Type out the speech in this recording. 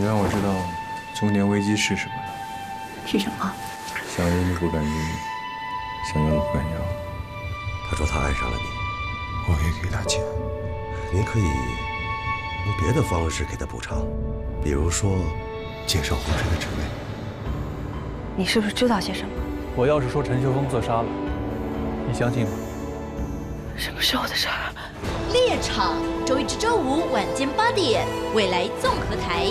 你让我知道中年危机是什么了？是什么？想要你不敢要，想要的不敢要。他说他爱上了你，我可以给他钱。你可以用别的方式给他补偿，比如说介绍红尘的职位。你是不是知道些什么？我要是说陈秀峰自杀了，你相信吗？什么时候的事儿？猎场周一至周五晚间八点，未来综合台。